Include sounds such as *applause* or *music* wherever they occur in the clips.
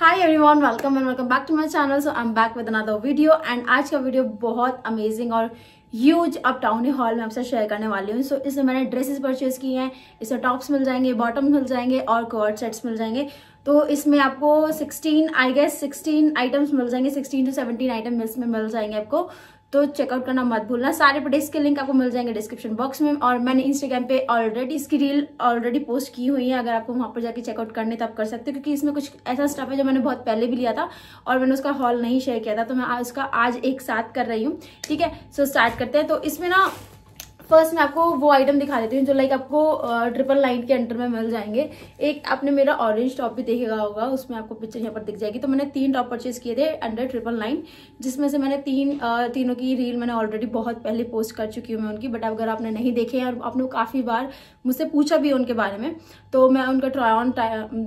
Hi everyone welcome and welcome back to my channel so I am back with another video and आज का video बहुत amazing और huge अब town hall में आपसे share करने वाली हूँ। सो so, इसमें मैंने ड्रेसेस परचेज किए हैं इसमें टॉप्स मिल जाएँगे बॉटम मिल जाएँगे और कोर्ट सेट्स मिल जाएँगे। तो इसमें आपको 16 आई गेस 16 आइटम्स मिल जाएँगे 16 टू 17 आइटम इसमें मिल जाएँगे आपको। तो चेकआउट करना मत भूलना। सारे प्रोडक्ट्स के लिंक आपको मिल जाएँगे डिस्क्रिप्शन बॉक्स में और मैंने इंस्टाग्राम पे ऑलरेडी इसकी रील ऑलरेडी पोस्ट की हुई है। अगर आपको वहाँ पर जाके चेकआउट करने तो आप कर सकते हो, क्योंकि इसमें कुछ ऐसा स्टफ़ है जो मैंने बहुत पहले भी लिया था और मैंने उसका हॉल नहीं शेयर किया था। तो मैं उसका आज एक साथ कर रही हूँ। ठीक है? सो स्टार्ट करते हैं। तो इसमें ना फ़र्स्ट मैं आपको वो आइटम दिखा देती हूँ जो लाइक आपको ट्रिपल लाइन के अंडर में मिल जाएँगे। एक आपने मेरा ऑरेंज टॉप भी देखेगा होगा, उसमें आपको पिक्चर यहाँ पर दिख जाएगी। तो मैंने तीन टॉप परचेज किए थे अंडर ट्रिपल लाइन जिसमें से मैंने तीन तीनों की रील मैंने ऑलरेडी बहुत पहले पोस्ट कर चुकी हूँ मैं उनकी। बट अगर आपने नहीं देखे और आपने काफ़ी बार मुझसे पूछा भी उनके बारे में तो मैं उनका ट्रॉन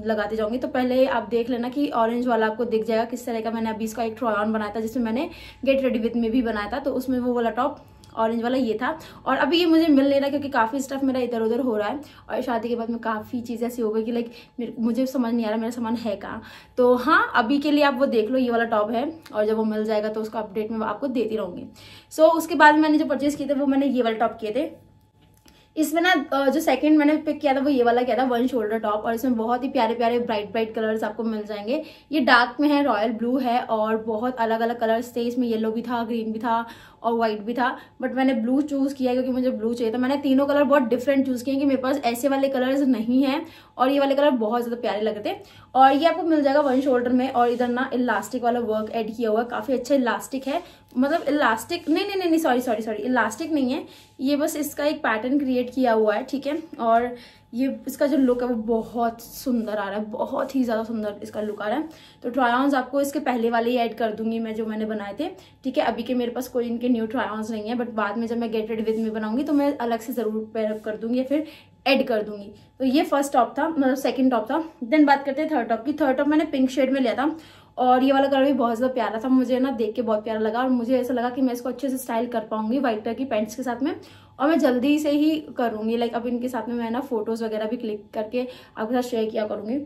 लगाते जाऊँगी। तो पहले आप देख लेना कि ऑरेंज वाला आपको दिख जाएगा, किस तरह का मैंने अभी इसका एक ट्राई ऑन बनाया था, जिसमें मैंने गेट रेडी विथ में भी बनाया था। तो उसमें वो वाला टॉप ऑरेंज वाला ये था। और अभी ये मुझे मिल नहीं रहा क्योंकि काफ़ी स्टफ़ मेरा इधर उधर हो रहा है। और शादी के बाद में काफ़ी चीज़ ऐसी हो गई कि लाइक मुझे समझ नहीं आ रहा मेरा सामान है कहाँ। तो हाँ अभी के लिए आप वो देख लो, ये वाला टॉप है। और जब वो मिल जाएगा तो उसका अपडेट मैं आपको देती रहूँगी। सो उसके बाद मैंने जो परचेज किए थे, वो मैंने ये वाला टॉप किए थे। इसमें ना जो सेकंड मैंने पिक किया था, वो ये वाला किया था वन शोल्डर टॉप और इसमें बहुत ही प्यारे प्यारे ब्राइट ब्राइट कलर्स आपको मिल जाएँगे। ये डार्क में है रॉयल ब्लू है और बहुत अलग अलग कलर्स थे। इसमें येलो भी था ग्रीन भी था और व्हाइट भी था बट मैंने ब्लू चूज़ किया क्योंकि मुझे ब्लू चाहिए था। मैंने तीनों कलर बहुत डिफरेंट चूज़ किए कि मेरे पास ऐसे वाले कलर्स नहीं है और ये वाले कलर बहुत ज़्यादा प्यारे लग रहे थे। और ये आपको मिल जाएगा वन शोल्डर में और इधर ना इलास्टिक वाला वर्क एड किया हुआ काफ़ी अच्छा इलास्टिक है। मतलब इलास्टिक नहीं नहीं नहीं सॉरी सॉरी सॉरी इलास्टिक नहीं है। ये बस इसका एक पैटर्न क्रिएट किया हुआ है, ठीक है? और ये इसका जो लुक है वो बहुत सुंदर आ रहा है, बहुत ही ज़्यादा सुंदर इसका लुक आ रहा है। तो ट्रायॉन्स आपको इसके पहले वाले ही ऐड कर दूँगी मैं जो मैंने बनाए थे। ठीक है, अभी के मेरे पास कोई इनके न्यू ट्रायॉन्स नहीं है बट बाद में जब मैं गेट रेड विद में बनाऊँगी तो मैं अलग से ज़रूर पेयरअप कर दूँगी या फिर एड कर दूँगी। तो ये फ़र्स्ट टॉप था मतलब सेकेंड टॉप था। देन बात करते हैं थर्ड टॉप की। थर्ड टॉप मैंने पिंक शेड में लिया था। और ये वाला कलर भी बहुत ज़्यादा प्यारा था, मुझे ना देख के बहुत प्यारा लगा और मुझे ऐसा लगा कि मैं इसको अच्छे से स्टाइल कर पाऊँगी व्हाइट कलर की पैंट्स के साथ में और मैं जल्दी से ही करूँगी लाइक अब इनके साथ में मैं ना फ़ोटोज़ वगैरह भी क्लिक करके आपके साथ शेयर किया करूँगी।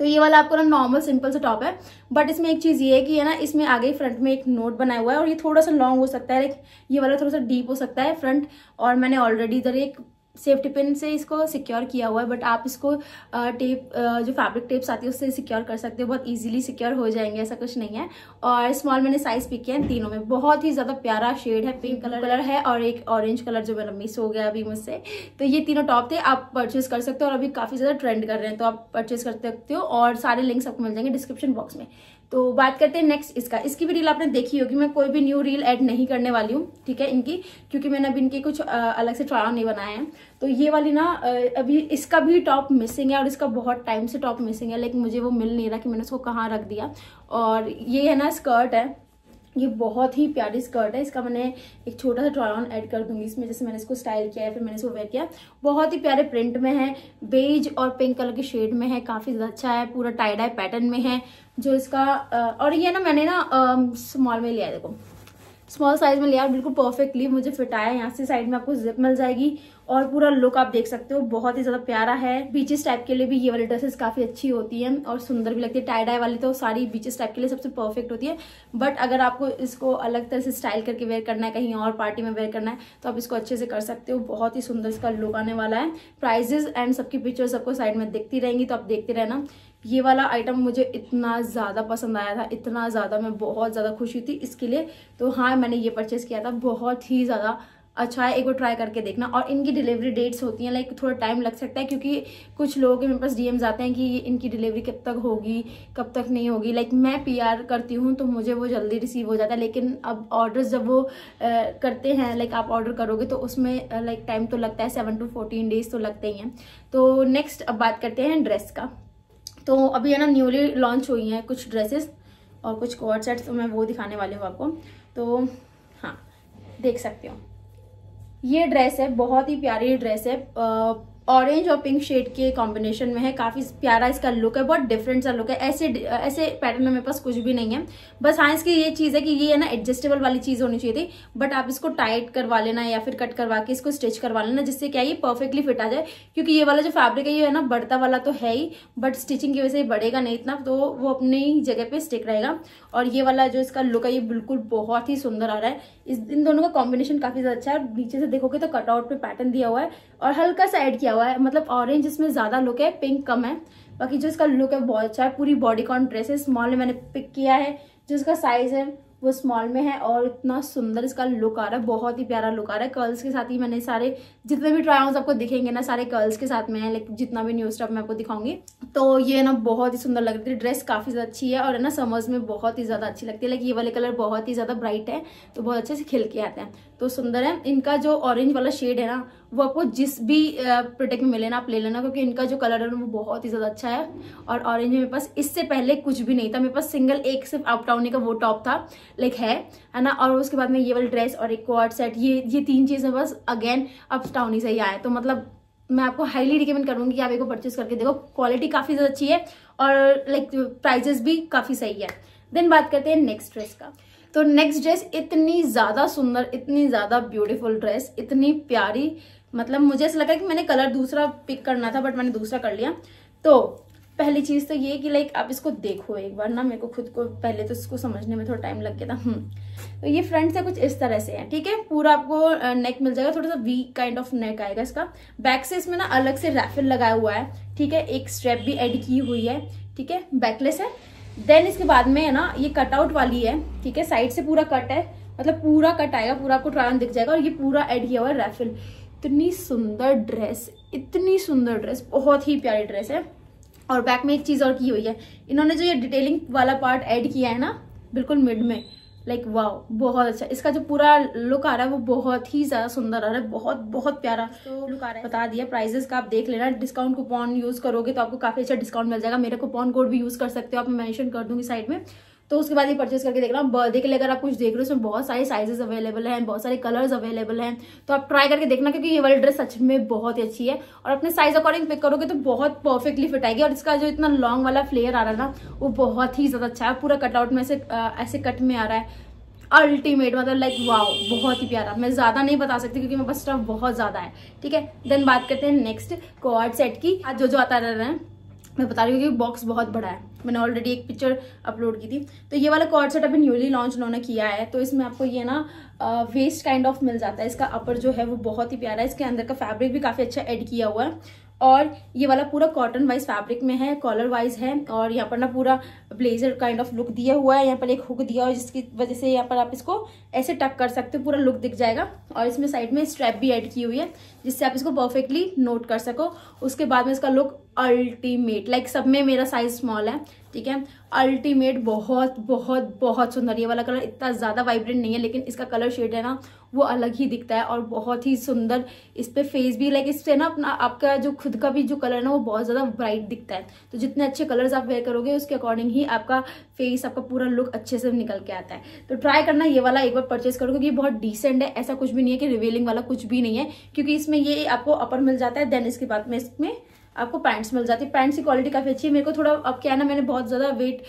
तो ये वाला आपको ना नॉर्मल सिंपल सा टॉप है बट इसमें एक चीज़ ये है कि है ना इसमें आगे फ्रंट में एक नोट बनाया हुआ है और ये थोड़ा सा लॉन्ग हो सकता है लाइक ये वाला थोड़ा सा डीप हो सकता है फ्रंट और मैंने ऑलरेडी इधर एक सेफ्टी पिन से इसको सिक्योर किया हुआ है बट आप इसको टेप जो फैब्रिक टेप्स आती है उससे सिक्योर कर सकते हो बहुत इजीली सिक्योर हो जाएँगे ऐसा कुछ नहीं है। और स्मॉल मैंने साइज़ पिक किया है तीनों में। बहुत ही ज़्यादा प्यारा शेड है पिंक कलर कलर है और एक ऑरेंज कलर जो मेरा मिस हो गया अभी मुझसे। तो ये तीनों टॉप थे आप परचेज कर सकते हो और अभी काफ़ी ज़्यादा ट्रेंड कर रहे हैं तो आप परचेज कर सकते हो और सारे लिंक्स आपको मिल जाएँगे डिस्क्रिप्शन बॉक्स में। तो बात करते हैं नेक्स्ट इसका। इसकी भी रील आपने देखी होगी, मैं कोई भी न्यू रील ऐड नहीं करने वाली हूँ, ठीक है, इनकी, क्योंकि मैंने अभी इनके कुछ अलग से ट्रायल नहीं बनाए हैं। तो ये वाली ना अभी इसका भी टॉप मिसिंग है और इसका बहुत टाइम से टॉप मिसिंग है, लेकिन मुझे वो मिल नहीं रहा कि मैंने उसको कहाँ रख दिया। और ये है ना स्कर्ट है, ये बहुत ही प्यारी स्कर्ट है, इसका मैंने एक छोटा सा ट्राई ऑन ऐड कर दूँगी इसमें, जैसे मैंने इसको स्टाइल किया है, फिर मैंने इसको वेयर किया। बहुत ही प्यारे प्रिंट में है बेज और पिंक कलर के शेड में है, काफ़ी ज़्यादा अच्छा है, पूरा टाइड आई पैटर्न में है जो इसका और ये ना मैंने ना स्मॉल में लिया देखो। स्मॉल साइज़ में लिया, बिल्कुल परफेक्टली मुझे फिट आया यहाँ से साइड में आपको जिप मिल जाएगी। और पूरा लुक आप देख सकते हो, बहुत ही ज़्यादा प्यारा है। बीचेस टाइप के लिए भी ये वाली ड्रेसेस काफ़ी अच्छी होती है और सुंदर भी लगती है। टाई डाई वाली तो सारी बीचेस टाइप के लिए सबसे परफेक्ट होती है। बट अगर आपको इसको अलग तरह से स्टाइल करके वेयर करना है, कहीं और पार्टी में वेयर करना है तो आप इसको अच्छे से कर सकते हो। बहुत ही सुंदर इसका लुक आने वाला है। प्राइजेस एंड सबकी पिक्चर्स आपको साइड में दिखती रहेंगी तो आप देखते रहना। ये वाला आइटम मुझे इतना ज़्यादा पसंद आया था, इतना ज़्यादा मैं बहुत ज़्यादा खुशी थी इसके लिए। तो हाँ मैंने ये परचेज़ किया था, बहुत ही ज़्यादा अच्छा है एक बार ट्राई करके देखना। और इनकी डिलीवरी डेट्स होती हैं लाइक थोड़ा टाइम लग सकता है क्योंकि कुछ लोगों के मेरे पास डीएम्स आते हैं कि इनकी डिलीवरी कब तक होगी कब तक नहीं होगी। लाइक मैं पीआर करती हूँ तो मुझे वो जल्दी रिसीव हो जाता है लेकिन अब ऑर्डर्स जब वो आ, करते हैं लाइक आप ऑर्डर करोगे तो उसमें लाइक टाइम तो लगता है सेवन टू फोर्टीन डेज़ तो लगते ही हैं। तो नेक्स्ट अब बात करते हैं ड्रेस का। तो अभी है ना न्यूली लॉन्च हुई हैं कुछ ड्रेसेस और कुछ कोड सेट्स तो मैं वो दिखाने वाली हूँ आपको। तो हाँ देख सकते हो। ये ड्रेस है, बहुत ही प्यारी ड्रेस है। ऑरेंज और पिंक शेड के कॉम्बिनेशन में है। काफ़ी प्यारा इसका लुक है, बहुत डिफरेंट सा लुक है। ऐसे ऐसे पैटर्न में मेरे पास कुछ भी नहीं है। बस हाँ इसकी ये चीज़ है कि ये है ना एडजस्टेबल वाली चीज़ होनी चाहिए थी। बट आप इसको टाइट करवा लेना या फिर कट करवा के इसको स्टिच करवा लेना, जिससे क्या ये परफेक्टली फिट आ जाए। क्योंकि ये वाला जो फैब्रिक है, ये है ना बढ़ता वाला तो है ही बट स्टिचिंग की वजह से बढ़ेगा नहीं इतना तो वो अपनी जगह पे स्टिक रहेगा। और ये वाला जो इसका लुक है, ये बिल्कुल बहुत ही सुंदर आ रहा है। इस इन दोनों का कॉम्बिनेशन काफ़ी ज़्यादा अच्छा है। नीचे से देखोगे तो कटआउट पे पैटर्न दिया हुआ है और हल्का सा ऐड किया हुआ है। मतलब ऑरेंज इसमें ज़्यादा लुक है पिंक कम है। बाकी जो इसका लुक है, बहुत अच्छा है। पूरी बॉडी कॉन ड्रेस है स्मॉल मैंने पिक किया है। जो इसका साइज़ है वो स्मॉल में है और इतना सुंदर इसका लुक आ रहा है, बहुत ही प्यारा लुक आ रहा है। कर्ल्स के साथ ही मैंने सारे, जितने भी ट्राई आपको दिखेंगे ना, सारे कर्ल्स के साथ में है लाइक जितना भी न्यू मैं आपको दिखाऊँगी। तो ये ना बहुत ही सुंदर लग रही है ड्रेस काफ़ी ज़्यादा अच्छी है और है ना समर्स में बहुत ही ज़्यादा अच्छी लगती है। लाइक ये वाले कलर बहुत ही ज़्यादा ब्राइट है तो बहुत अच्छे से खिल के आते हैं। तो सुंदर है। इनका जो ऑरेंज वाला शेड है ना वो आपको जिस भी प्रोडक्ट में मिले ना आप ले लेना, क्योंकि इनका जो कलर है वो बहुत ही ज़्यादा अच्छा है। और ऑरेंज मेरे पास, इससे पहले कुछ भी नहीं था। मेरे पास सिंगल एक सिर्फ़ अपटाउनी का वो टॉप था लाइक है है ना? और उसके बाद में ये वाली ड्रेस और एक क्वाड सेट ये ये तीन चीज़ें बस अगेन अपटाउनी से ही आए। तो मतलब मैं आपको हाईली रिकमेंड करूँगी कि आप एक परचेज करके देखो। क्वालिटी काफ़ी ज़्यादा अच्छी है और लाइक प्राइजेस भी काफ़ी सही है। देन बात करते हैं नेक्स्ट ड्रेस का। तो नेक्स्ट ड्रेस इतनी ज़्यादा सुंदर, इतनी ज़्यादा ब्यूटीफुल ड्रेस इतनी प्यारी मतलब मुझे ऐसा लगा कि मैंने कलर दूसरा पिक करना था बट मैंने दूसरा कर लिया। तो पहली चीज़ तो ये कि लाइक आप इसको देखो एक बार ना, मेरे को खुद को पहले तो इसको समझने में थोड़ा टाइम लग गया था। हम्म। तो ये फ्रंट से कुछ इस तरह से है, ठीक है? पूरा आपको नेक मिल जाएगा, थोड़ा सा वीक काइंड ऑफ़ नेक आएगा इसका। बैक से इसमें ना अलग से रैफिल लगाया हुआ है, ठीक है? एक स्ट्रेप भी एड की हुई है, ठीक है? बैकलेस है। देन इसके बाद में है ना, ये कटआउट वाली है, ठीक है? साइड से पूरा कट है मतलब पूरा कट आएगा, पूरा आपको ट्रायन दिख जाएगा और ये पूरा एड किया हुआ है रेफिल इतनी सुंदर ड्रेस इतनी सुंदर ड्रेस बहुत ही प्यारी ड्रेस है। और बैक में एक चीज़ और की हुई है। इन्होंने जो ये डिटेलिंग वाला पार्ट ऐड किया है ना, बिल्कुल मिड में लाइक like, वाओ बहुत अच्छा। इसका जो पूरा लुक आ रहा है वो बहुत ही ज़्यादा सुंदर आ रहा है बहुत बहुत प्यारा। तो लुक आ रहा है। बता दिया प्राइजेस का आप देख लेना। डिस्काउंट कूपन यूज़ करोगे तो आपको काफ़ी अच्छा डिस्काउंट मिल जाएगा। मेरा कूपन कोड भी यूज़ कर सकते हो आप मेंशन कर दूँगी साइड में। तो उसके बाद ये परचेज करके देखना बर्थडे के लिए अगर आप कुछ देख रहे हो, उसमें बहुत सारे साइजेस अवेलेबल हैं, बहुत सारे कलर्स अवेलेबल हैं तो आप ट्राई करके देखना क्योंकि ये वाली ड्रेस सच में बहुत ही अच्छी है। और अपने साइज़ अकॉर्डिंग पिक करोगे तो बहुत परफेक्टली फिट आएगी। और इसका जो इतना लॉन्ग वाला फ्लेयर आ रहा है ना, वो बहुत ही ज़्यादा अच्छा है। पूरा कटआउट में ऐसे ऐसे कट में आ रहा है। अल्टीमेट मतलब लाइक वाओ बहुत ही प्यारा। मैं ज़्यादा नहीं बता सकती क्योंकि मेरे पास स्टफ़ बहुत ज़्यादा है। ठीक है? देन बात करते हैं नेक्स्ट कोआर्ड सेट की। आज जो जो आता रह रहा है। मैं बता रही हूँ कि बॉक्स बहुत बड़ा है। मैंने ऑलरेडी एक पिक्चर अपलोड की थी। तो ये वाला कॉर्ड सेट अभी न्यूली लॉन्च उन्होंने किया है। तो इसमें आपको ये ना वेस्ट काइंड ऑफ़ मिल जाता है। इसका अपर जो है वो बहुत ही प्यारा है। इसके अंदर का फैब्रिक भी काफ़ी अच्छा ऐड किया हुआ है। और ये वाला पूरा कॉटन वाइज फैब्रिक में है कॉलर वाइज है, और यहाँ पर ना पूरा ब्लेजर काइंड ऑफ़ लुक दिया हुआ है। यहाँ पर एक हुक दिया है जिसकी वजह से यहाँ पर आप इसको ऐसे टक कर सकते हो, पूरा लुक दिख जाएगा। और इसमें साइड में स्ट्रैप भी ऐड की हुई है, जिससे आप इसको परफेक्टली नोट कर सको। उसके बाद में इसका लुक अल्टीमेट लाइक सब में मेरा साइज़ स्मॉल है। ठीक है? अल्टीमेट बहुत बहुत बहुत सुंदर। ये वाला कलर इतना ज़्यादा वाइब्रेंट नहीं है, लेकिन इसका कलर शेड है ना, वो अलग ही दिखता है और बहुत ही सुंदर। इस पर फेस भी लाइक इससे ना अपना, आपका जो खुद का भी जो कलर है ना, वो बहुत ज़्यादा ब्राइट दिखता है। तो जितने अच्छे कलर्स आप वेयर करोगे, उसके अकॉर्डिंग ही आपका फेस आपका पूरा लुक अच्छे से निकल के आता है। तो ट्राई करना ये वाला एक बार परचेज करो, क्योंकि बहुत डिसेंट है। ऐसा कुछ भी नहीं है कि रिवेलिंग वाला कुछ भी नहीं है, क्योंकि इसमें ये आपको अपर मिल जाता है देन इसके बाद में इसमें आपको पैंट्स मिल जाती। है पैंट्स की क्वालिटी काफ़ी अच्छी है। मेरे को थोड़ा, अब क्या है ना, मैंने बहुत ज़्यादा वेट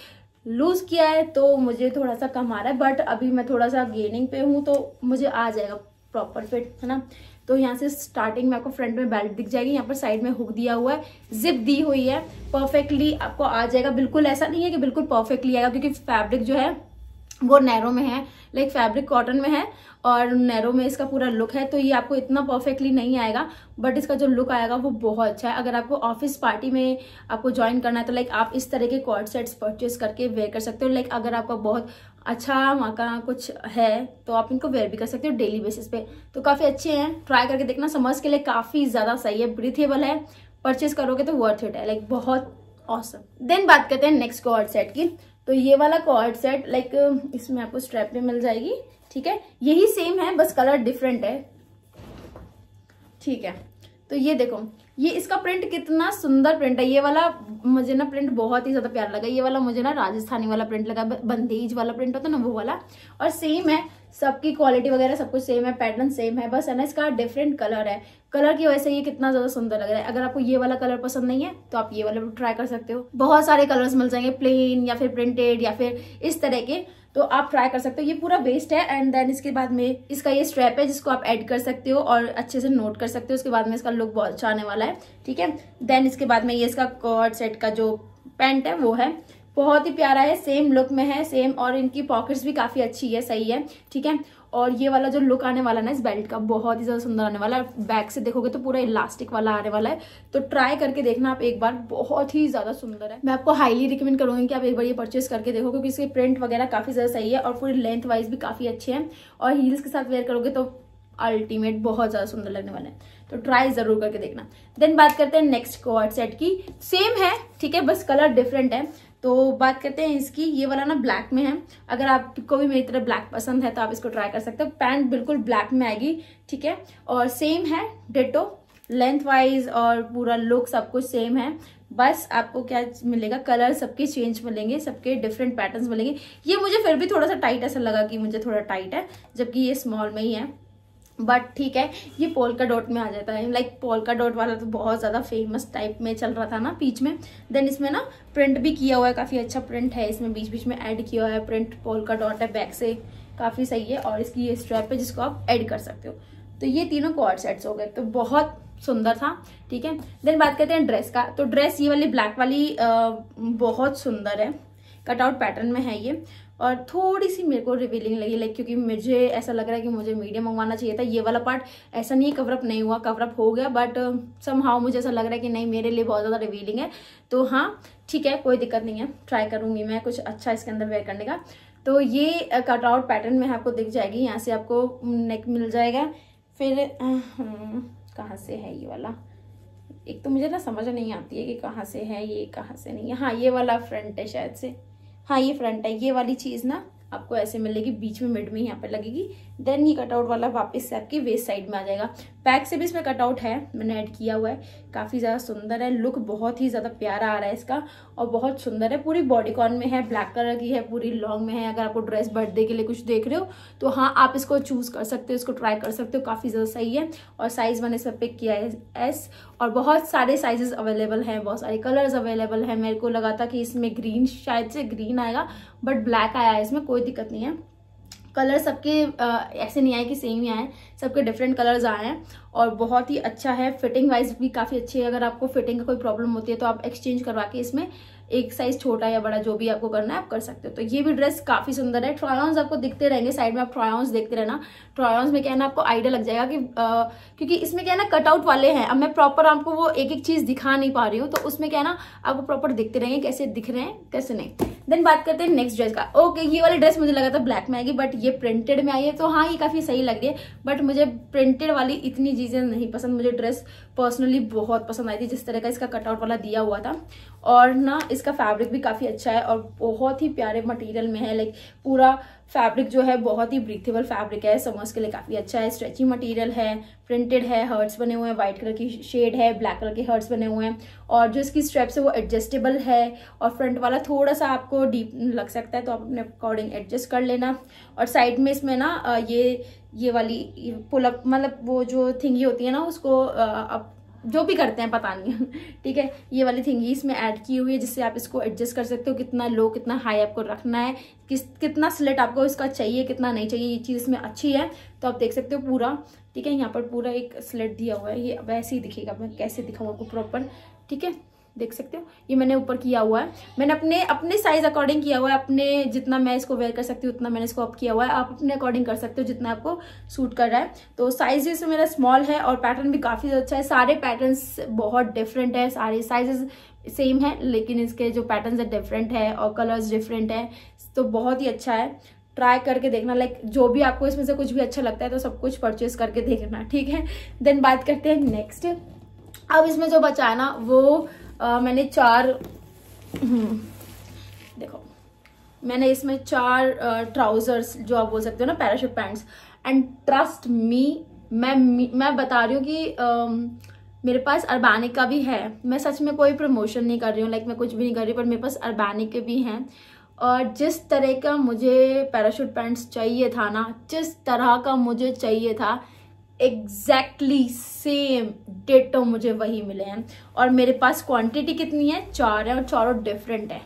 लूज किया है तो मुझे थोड़ा सा कम आ रहा है। बट अभी मैं थोड़ा सा गेनिंग पे हूँ तो मुझे आ जाएगा प्रॉपर फिट है ना? तो यहाँ से स्टार्टिंग में आपको फ्रंट में बेल्ट दिख जाएगी। यहाँ पर साइड में हुक दिया हुआ है। जिप दी हुई है। परफेक्टली आपको आ जाएगा। बिल्कुल ऐसा नहीं है कि बिल्कुल परफेक्टली आएगा, क्योंकि फैब्रिक जो है वो नैरो में है लाइक फैब्रिक कॉटन में है और नैरो में इसका पूरा लुक है तो ये आपको इतना परफेक्टली नहीं आएगा बट इसका जो लुक आएगा वो बहुत अच्छा है। अगर आपको ऑफ़िस पार्टी में आपको ज्वाइन करना है तो लाइक आप इस तरह के कॉर्ड सेट्स परचेज करके वेयर कर सकते हो। लाइक अगर आपका बहुत अच्छा वहाँ का कुछ है तो आप इनको वेयर भी कर सकते हो डेली बेसिस पे। तो काफ़ी अच्छे हैं। ट्राई करके देखना समर्स के लिए काफ़ी ज़्यादा सही है ब्रीथेबल है। परचेज करोगे तो वर्थ इट है। लाइक बहुत औसम देन बात करते हैं नेक्स्ट कॉर्ड सेट की। तो ये वाला कॉर्ड सेट लाइक इसमें आपको स्ट्रैप भी मिल जाएगी, ठीक है? यही सेम है, बस कलर डिफरेंट है। ठीक है? तो ये देखो, ये इसका प्रिंट कितना सुंदर प्रिंट है। ये वाला मुझे ना प्रिंट बहुत ही ज़्यादा प्यारा लगा। ये वाला मुझे ना राजस्थानी वाला प्रिंट लगा बंदेज वाला प्रिंट होता ना, वो वाला। और सेम है सबकी क्वालिटी वगैरह सब कुछ सेम है पैटर्न सेम है, बस है ना, इसका डिफरेंट कलर है। कलर की वजह से ये कितना ज़्यादा सुंदर लग रहा है। अगर आपको ये वाला कलर पसंद नहीं है तो आप ये वाला ट्राई कर सकते हो। बहुत सारे कलर्स मिल जाएँगे प्लेन या फिर प्रिंटेड या फिर इस तरह के तो आप ट्राई कर सकते हो। ये पूरा बेस्ट है एंड देन इसके बाद में इसका ये स्ट्रैप है, जिसको आप ऐड कर सकते हो और अच्छे से नोट कर सकते हो। उसके बाद में इसका लुक बहुत अच्छा आने वाला है, ठीक है? देन इसके बाद में ये इसका कॉर्ड सेट का जो पैंट है, वो है। बहुत ही प्यारा है सेम लुक में है सेम और इनकी पॉकेट्स भी काफ़ी अच्छी है, सही है, ठीक है? और ये वाला जो लुक आने वाला ना इस बेल्ट का, बहुत ही ज़्यादा सुंदर आने वाला है। बैक से देखोगे तो पूरा इलास्टिक वाला आने वाला है। तो ट्राई करके देखना आप एक बार, बहुत ही ज़्यादा सुंदर है। मैं आपको हाईली रिकमेंड करूँगी कि आप एक बार ये परचेस करके देखो, क्योंकि इसके प्रिंट वगैरह काफ़ी ज़्यादा सही है और पूरी लेंथ वाइज भी काफ़ी अच्छे हैं। और हील्स के साथ वेयर करोगे तो अल्टीमेट बहुत ज़्यादा सुंदर लगने वाला है। तो ट्राई ज़रूर करके देखना। देन बात करते हैं नेक्स्ट कोट सेट की। सेम है, ठीक है, बस कलर डिफरेंट है। तो बात करते हैं इसकी, ये वाला ना ब्लैक में है। अगर आपको भी मेरी तरह ब्लैक पसंद है तो आप इसको ट्राई कर सकते हो। पैंट बिल्कुल ब्लैक में आएगी, ठीक है? और सेम है डेटो लेंथ वाइज और पूरा लुक सब कुछ सेम है। बस आपको क्या मिलेगा कलर सबके चेंज मिलेंगे, सबके डिफरेंट पैटर्न्स मिलेंगे। ये मुझे फिर भी थोड़ा सा टाइट ऐसा लगा कि मुझे थोड़ा टाइट है, जबकि ये स्मॉल में ही है। बट ठीक है ये पोलका डॉट में आ जाता है। लाइक पोलका डॉट वाला तो बहुत ज़्यादा फ़ेमस टाइप में चल रहा था ना बीच में। देन इसमें ना प्रिंट भी किया हुआ है काफ़ी अच्छा प्रिंट है इसमें। बीच बीच में ऐड किया हुआ है प्रिंट पोलका डॉट है बैक से। काफ़ी सही है। और इसकी ये स्ट्रैप है जिसको आप ऐड कर सकते हो। तो ये तीनों कॉर्ड सेट्स हो गए। तो बहुत सुंदर था। ठीक है? देन बात करते हैं ड्रेस का। तो ड्रेस ये वाली ब्लैक वाली आ, बहुत सुंदर है। कटआउट पैटर्न में है ये। और थोड़ी सी मेरे को रिवीलिंग लगी लाइक क्योंकि मुझे ऐसा लग रहा है कि मुझे मीडियम मंगवाना चाहिए था। ये वाला पार्ट ऐसा नहीं कवरअप नहीं हुआ कवरअप हो गया बट सम हाउ मुझे ऐसा लग रहा है कि नहीं मेरे लिए बहुत ज़्यादा रिवीलिंग है। तो हाँ ठीक है कोई दिक्कत नहीं है। ट्राई करूँगी मैं कुछ अच्छा इसके अंदर वेयर करने का। तो ये कटआउट पैटर्न में आपको दिख जाएगी। यहाँ से आपको नेक मिल जाएगा। फिर हम्म, कहाँ से है ये वाला? एक तो मुझे ना समझ नहीं आती है कि कहाँ से है ये कहाँ से नहीं है। हाँ ये वाला फ्रंट है शायद से। हाँ ये फ्रंट है। ये वाली चीज़ ना आपको ऐसे मिलेगी, बीच में मिड में यहाँ पर लगेगी। देन ये कटआउट वाला वापस से आपकी वेस्ट साइड में आ जाएगा। बैक से भी इसमें कटआउट है, मैंने ऐड किया हुआ है। काफ़ी ज़्यादा सुंदर है लुक बहुत ही ज़्यादा प्यारा आ रहा है इसका और बहुत सुंदर है। पूरी बॉडी कॉन में है ब्लैक कलर की है, पूरी लॉन्ग में है। अगर आपको ड्रेस बर्थडे के लिए कुछ देख रहे हो तो हाँ आप इसको चूज़ कर सकते हो, इसको ट्राई कर सकते हो। काफ़ी ज़्यादा सही है और साइज़ मैंने सब पिक किया है एस और बहुत सारे साइजेस अवेलेबल हैं, बहुत सारे कलर्स अवेलेबल हैं। मेरे को लगा था कि इसमें ग्रीन शायद से ग्रीन आएगा बट ब्लैक आया है इसमें, कोई दिक्कत नहीं है। कलर सबके ऐसे नहीं आए कि सेम ही आए। सबके डिफरेंट कलर्स आए हैं और बहुत ही अच्छा है। फिटिंग वाइज भी काफ़ी अच्छी है। अगर आपको फिटिंग का कोई प्रॉब्लम होती है तो आप एक्सचेंज करवा के इसमें एक साइज़ छोटा या बड़ा जो भी आपको करना है आप कर सकते हो। तो ये भी ड्रेस काफ़ी सुंदर है। ट्रायॉन्स आपको दिखते रहेंगे। साइड में आप ट्रायॉन्स देखते रहना। ट्रायॉन्स में क्या है ना आपको आइडिया लग जाएगा कि आ, क्योंकि इसमें क्या है ना कटआउट वाले हैं। अब मैं प्रॉपर आपको वो एक एक चीज़ दिखा नहीं पा रही हूँ तो उसमें क्या है ना आपको प्रॉपर दिखते रहेंगे कैसे दिख रहे हैं कैसे नहीं। देन बात करते हैं नेक्स्ट ड्रेस का। ओके ये वाली ड्रेस मुझे लगा था ब्लैक में आएगी बट ये प्रिंटेड में आई है तो हाँ ये काफ़ी सही लग रही है। बट मुझे प्रिंटेड वाली इतनी चीज़ें नहीं पसंद। मुझे ड्रेस पर्सनली बहुत पसंद आई थी, जिस तरह का इसका कटआउट वाला दिया हुआ था। और ना, इसका फैब्रिक भी काफ़ी अच्छा है और बहुत ही प्यारे मटेरियल में है। लाइक पूरा फैब्रिक जो है बहुत ही ब्रीथेबल फैब्रिक है। समर्स के लिए काफ़ी अच्छा है स्ट्रेची मटेरियल है प्रिंटेड है हर्ट्स बने हुए हैं वाइट कलर की शेड है ब्लैक कलर के हर्ट्स बने हुए हैं और जो इसकी स्ट्रेप्स है वो एडजस्टेबल है और फ्रंट वाला थोड़ा सा आपको डीप लग सकता है तो आप अपने अकॉर्डिंग एडजस्ट कर लेना और साइड में इसमें ना ये ये वाली पुलअप मतलब वो जो थिंगी होती है ना, उसको आप जो भी करते हैं, पता नहीं। *laughs* ठीक है? ये वाली थिंग इसमें ऐड की हुई है, जिससे आप इसको एडजस्ट कर सकते हो, कितना लो कितना हाई आपको रखना है, किस, कितना स्लेट आपको इसका चाहिए, कितना नहीं चाहिए, ये चीज़ इसमें अच्छी है तो आप देख सकते हो पूरा। ठीक है? यहाँ पर पूरा एक स्लेट दिया हुआ है, ये वैसे ही दिखेगा, मैं कैसे दिखाऊँ आपको प्रॉपर ठीक है? देख सकते हो? ये मैंने ऊपर किया हुआ है। मैंने अपने अपने साइज़ अकॉर्डिंग किया हुआ है। अपने जितना मैं इसको वेयर कर सकती हूँ, उतना मैंने इसको अप किया हुआ है। आप अपने अकॉर्डिंग कर सकते हो, जितना आपको सूट कर रहा है। तो साइज़ इसमें मेरा स्मॉल है और पैटर्न भी काफ़ी अच्छा है। सारे पैटर्न बहुत डिफरेंट है। सारे साइजेस सेम है, लेकिन इसके जो पैटर्न है डिफरेंट है और कलर्स डिफरेंट है तो बहुत ही अच्छा है। ट्राई करके देखना। लाइक जो भी आपको इसमें से कुछ भी अच्छा लगता है तो सब कुछ परचेज करके देखना, ठीक है? देन बात करते हैं नेक्स्ट अब इसमें जो बचा है ना, वो आ, मैंने चार हम्म, देखो मैंने इसमें चार ट्राउजर्स जो आप बोल सकते हो ना parachute pants and trust me मैं मैं बता रही हूँ कि आ, मेरे पास अर्बैनिक का भी है। मैं सच में कोई प्रमोशन नहीं कर रही हूँ लाइक मैं कुछ भी नहीं कर रही पर मेरे पास अर्बैनिक के भी हैं। और जिस तरह का मुझे पैराशूट पैंट्स चाहिए था ना जिस तरह का मुझे चाहिए था एग्जैक्टली सेम डेटो मुझे वही मिले हैं। और मेरे पास क्वांटिटी कितनी है? चार है और चारों डिफरेंट है।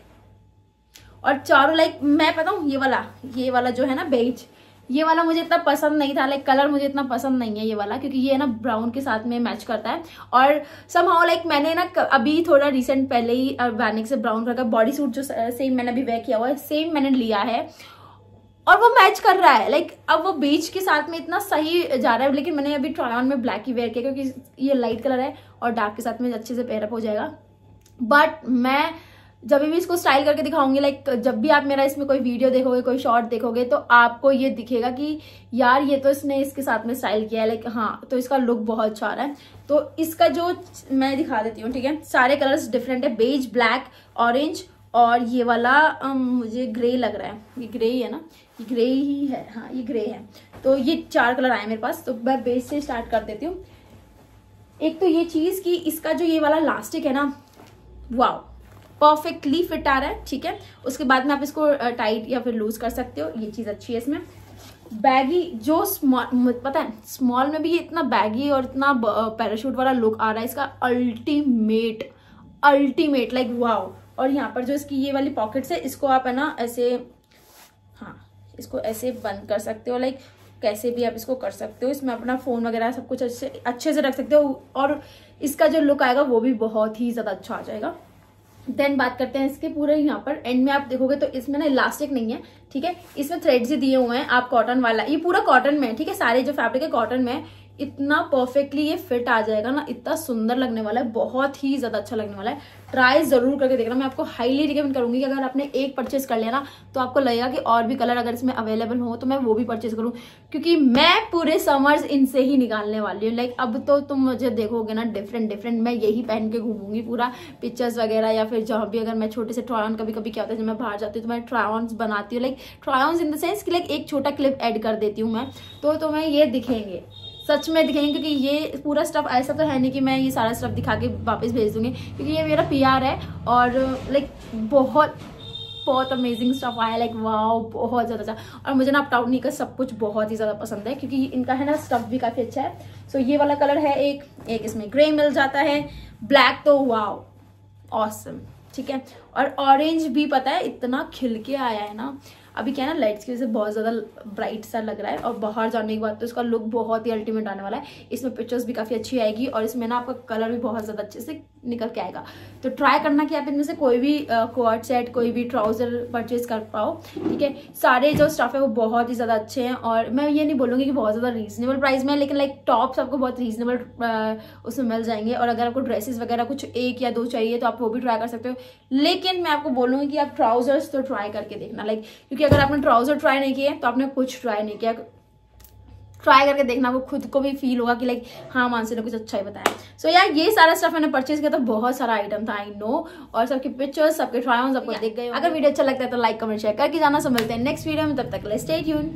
और चारों लाइक मैं पता हूँ ये वाला ये वाला जो है ना बेज ये वाला मुझे इतना पसंद नहीं था लाइक कलर मुझे इतना पसंद नहीं है ये वाला, क्योंकि ये है ना ब्राउन के साथ में मैच करता है। और सम हाउ लाइक मैंने ना अभी थोड़ा रिसेंट पहले ही अर्बैनिक से ब्राउन कलर का बॉडी सूट जो सेम मैंने अभी वेयर किया हुआ है सेम मैंने लिया है। और वो मैच कर रहा है। लाइक अब वो बीच के साथ में इतना सही जा रहा है, लेकिन मैंने अभी ट्राई ऑन में ब्लैक ही वेयर किया, क्योंकि ये लाइट कलर है और डार्क के साथ में अच्छे से पेयरअप हो जाएगा। बट मैं जब भी इसको स्टाइल करके दिखाऊँगी लाइक जब भी आप मेरा इसमें कोई वीडियो देखोगे, कोई शॉर्ट देखोगे तो आपको ये दिखेगा कि यार, ये तो इसने इसके साथ में स्टाइल किया है। लाइक हाँ तो इसका लुक बहुत अच्छा आ रहा है। तो इसका जो मैं दिखा देती हूँ, ठीक है? सारे कलर्स डिफरेंट है बेज ब्लैक ऑरेंज और ये वाला मुझे ग्रे लग रहा है। ये ग्रे ही है ना? ग्रे ही है। हाँ ये ग्रे है। तो ये चार कलर आए मेरे पास तो मैं बेस से स्टार्ट कर देती हूँ। एक तो ये चीज़ कि इसका जो ये वाला लास्टिक है ना वाओ परफेक्टली फिट आ रहा है, ठीक है? उसके बाद में आप इसको टाइट या फिर लूज कर सकते हो, ये चीज़ अच्छी है इसमें। बैगी जो स्मॉल पता है स्मॉल में भी ये इतना बैगी और इतना पैराशूट वाला लुक आ रहा है, इसका अल्टीमेट अल्टीमेट लाइक वाओ और यहाँ पर जो इसकी ये वाली पॉकेट्स है, इसको आप, है ना, ऐसे इसको ऐसे बंद कर सकते हो लाइक कैसे भी आप इसको कर सकते हो। इसमें अपना फ़ोन वगैरह सब कुछ अच्छे अच्छे से रख सकते हो और इसका जो लुक आएगा वो भी बहुत ही ज़्यादा अच्छा आ जाएगा। देन बात करते हैं इसके पूरे यहाँ पर। एंड में आप देखोगे तो इसमें ना इलास्टिक नहीं है, ठीक है? इसमें थ्रेड्स ही दिए हुए हैं, आप कॉटन वाला, ये पूरा कॉटन में है, ठीक है? सारे जो फैब्रिक है कॉटन में है। इतना परफेक्टली ये फिट आ जाएगा ना, इतना सुंदर लगने वाला है, बहुत ही ज़्यादा अच्छा लगने वाला है। ट्राई ज़रूर करके देखना, मैं आपको हाईली रिकमेंड करूँगी कि अगर आपने एक परचेज कर लिया ना तो आपको लगेगा कि और भी कलर अगर इसमें अवेलेबल हो तो मैं वो भी परचेज करूँ। क्योंकि मैं पूरे समर्स इनसे ही निकालने वाली हूँ। लाइक अब तो तुम मुझे देखोगे ना डिफरेंट डिफरेंट मैं यही पहन के घूमूँगी पूरा। पिक्चर्स वगैरह या फिर जहाँ भी अगर मैं छोटे से ट्रायन कभी कभी क्या होता है, जब मैं बाहर जाती हूँ तो मैं ट्रायन्स बनाती हूँ। Like try ons in the sense कि लाइक एक छोटा क्लिप एड कर देती हूँ मैं। तो तुम्हें ये दिखेंगे। सच में दिखेंगे क्योंकि ये पूरा स्टफ़ ऐसा तो है नहीं कि मैं ये सारा स्टफ़ दिखा के वापस भेज दूँगी क्योंकि ये मेरा पी है और लाइक बहुत बहुत अमेजिंग स्टफ़ आया लाइक वाओ बहुत ज़्यादा अच्छा। और मुझे ना अपटाउनी का सब कुछ बहुत ही ज़्यादा पसंद है क्योंकि इनका है ना स्टफ़ भी काफ़ी अच्छा है। सो so, ये वाला कलर है एक एक इसमें ग्रे मिल जाता है ब्लैक तो वाओ ऑसम ठीक है? और ऑरेंज भी पता है इतना खिल के आया है ना अभी क्या है ना लाइट्स की वजह से बहुत ज़्यादा ब्राइट सा लग रहा है और बाहर जाने के बाद तो इसका लुक बहुत ही अल्टीमेट आने वाला है। इसमें पिक्चर्स भी काफ़ी अच्छी आएगी और इसमें ना आपका कलर भी बहुत ज़्यादा अच्छे से निकल के आएगा। तो ट्राई करना कि आप इनमें से कोई भी कोट सेट कोई भी ट्राउज़र परचेज कर पाओ, ठीक है? सारे जो स्टफ़ है वो बहुत ही ज़्यादा अच्छे हैं और मैं ये नहीं बोलूँगी कि बहुत ज़्यादा रीजनेबल प्राइस में है, लेकिन लाइक टॉप्स आपको बहुत रीजनेबल उसमें मिल जाएँगे और अगर आपको ड्रेसेस वगैरह कुछ एक या दो चाहिए तो आप वो भी ट्राई कर सकते हो। लेकिन मैं आपको बोलूँगी कि आप ट्राउजर्स तो ट्राई करके देखना लाइक क्योंकि अगर आपने ट्राउज़र ट्राई नहीं किए तो आपने कुछ ट्राई नहीं किया। ट्राई करके देखना वो खुद को भी फील होगा कि लाइक हाँ मानसी ने कुछ अच्छा ही बताया। सो so, यार ये सारा स्टफ़ मैंने परचेज किया था बहुत सारा आइटम था आई नो और सबके पिक्चर्स सबके ट्राई सबको देख गए अगर वीडियो अच्छा लगता है तो लाइक कमेंट शेयर करके जाना। समझते हैं नेक्स्ट वीडियो में तब तक स्टे ट्यून